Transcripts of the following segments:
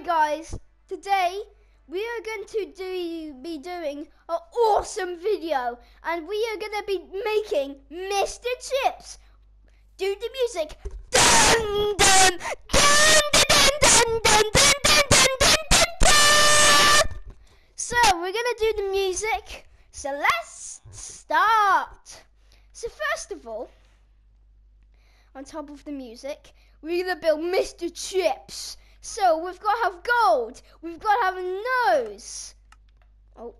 Hi guys, today we are going to do, be doing an awesome video and we are going to be making Mr. Chips. Do the music. Dun, dun, dun, so we're going to do the music. So let's start. So first of all, on top of the music, we're going to build Mr. Chips. So we've got to have gold. We've got to have a nose. Oh,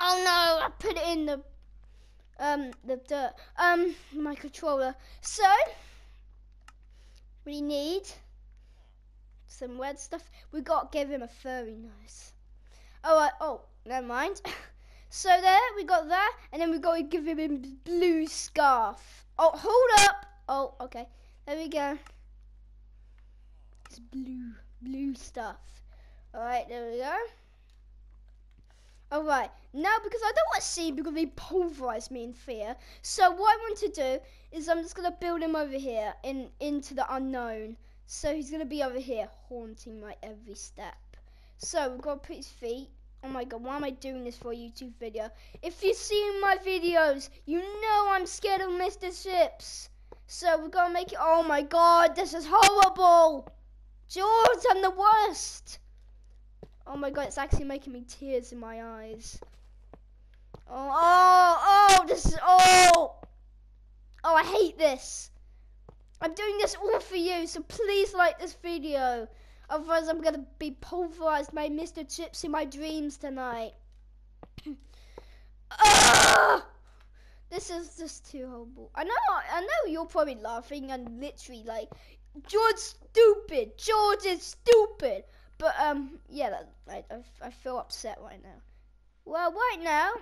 oh no! I put it in the um the dirt. Um, my controller. So we need some weird stuff. We got to give him a furry nose. Oh, uh, oh, never mind. so there we got that, and then we got to give him a blue scarf. Oh, hold up. Oh, okay. There we go. It's blue blue stuff. Alright, there we go. Alright, now because I don't want to see because they pulverize me in fear. So what I want to do is I'm just going to build him over here in into the unknown. So he's going to be over here haunting my every step. So we've got to put his feet. Oh my god, why am I doing this for a YouTube video? If you've seen my videos, you know I'm scared of Mr. Chips. So we're to make it, oh my god, this is horrible. George, I'm the worst. Oh my god, it's actually making me tears in my eyes. Oh, oh, oh, this is, oh. Oh, I hate this. I'm doing this all for you, so please like this video. Otherwise, I'm going to be pulverized by Mr. Chips in my dreams tonight. ah! This is just too horrible. I know, I know you're probably laughing and literally like, George stupid. George is stupid. But um, yeah, that, I, I I feel upset right now. Well, right now,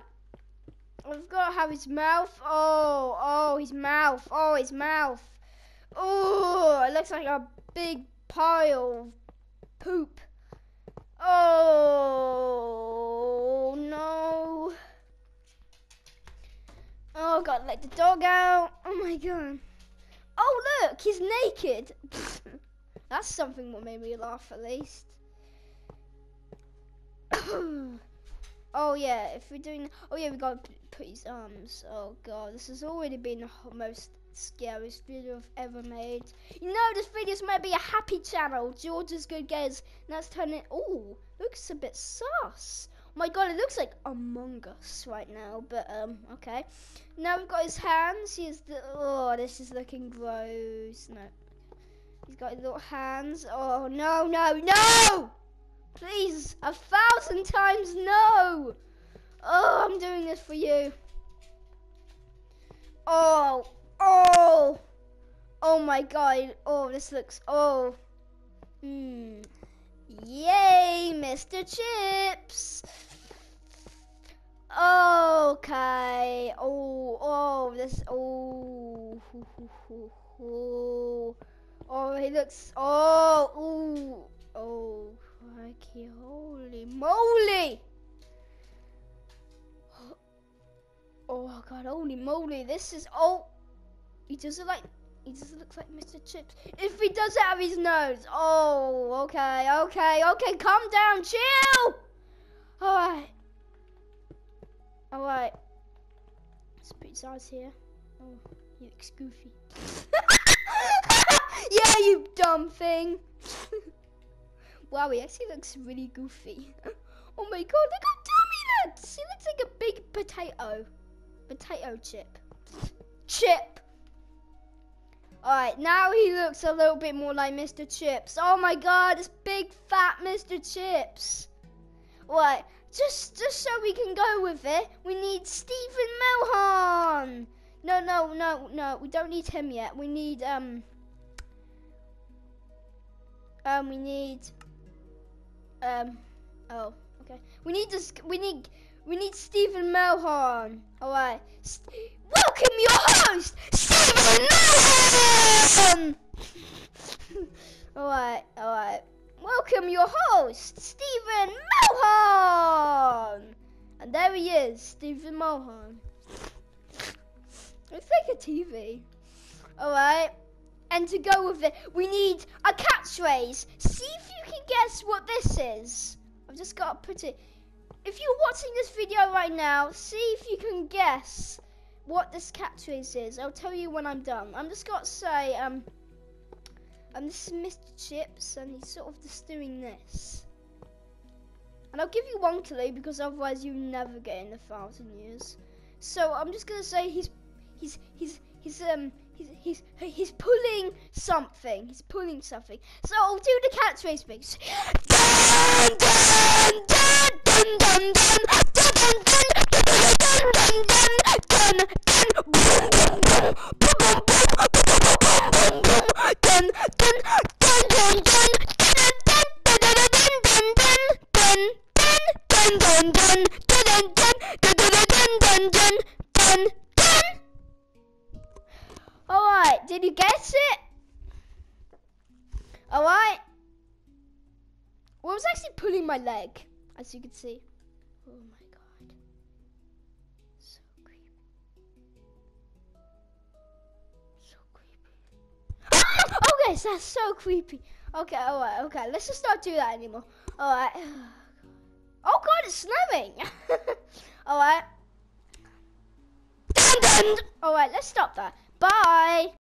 I've got to have his mouth. Oh, oh, his mouth. Oh, his mouth. Oh, it looks like a big pile of poop. Oh no. Oh god, let the dog out. Oh my god. Look, he's naked. That's something that made me laugh at least. oh, yeah, if we're doing... Oh, yeah, we got to put his arms. Oh, God, this has already been the most scariest video I've ever made. You know, this video's might be a happy channel. George's Goode Games. That's turning... Oh, looks a bit sus my god, it looks like Among Us right now, but um, okay. Now we've got his hands. He's the oh, this is looking gross. No, he's got his little hands. Oh no, no, no! Please, a thousand times no! Oh, I'm doing this for you. Oh, oh, oh my god. Oh, this looks. Oh, hmm. Yay, Mr. Chips! Okay. Oh, oh, this. Oh, oh, oh, he looks. Oh, ooh, oh, crikey, holy moly! Oh, oh God, holy moly! This is. Oh, he doesn't like. He just looks like Mr. Chips. If he does have his nose. Oh, okay, okay, okay. Calm down, chill. All right. Alright. Let's put his eyes here. Oh, he looks goofy. yeah, you dumb thing. wow, he actually looks really goofy. oh my god, look how dumb he looks! He looks like a big potato. Potato chip. Chip! Alright, now he looks a little bit more like Mr. Chips. Oh my god, it's big fat Mr. Chips. Right, just just so we can go with it, we need Stephen Mulhern. No, no, no, no. We don't need him yet. We need um um we need um oh okay. We need this. We need we need Stephen Mulhern. All right. St Welcome your host, Your host, Stephen Mulhern! And there he is, Stephen Mulhern. Looks like a TV. Alright. And to go with it, we need a catchphrase. See if you can guess what this is? I've just got to put it. If you're watching this video right now, see if you can guess what this catchphrase is. I'll tell you when I'm done. I'm just got to say, um, um, this is Mr. Chips, and he's sort of just doing this. And I'll give you one clue because otherwise you never get in a thousand years. So I'm just gonna say he's he's he's he's um he's he's he's pulling something. He's pulling something. So I'll do the catchphrase mix. Dun, did you guess it? All right. Well, I was actually pulling my leg, as you can see. Oh my god. So creepy. So creepy. Ah! okay, so that's so creepy. Okay, alright, okay. Let's just not do that anymore. Alright. Oh god, it's snowing! Alright. Alright, let's stop that. Bye!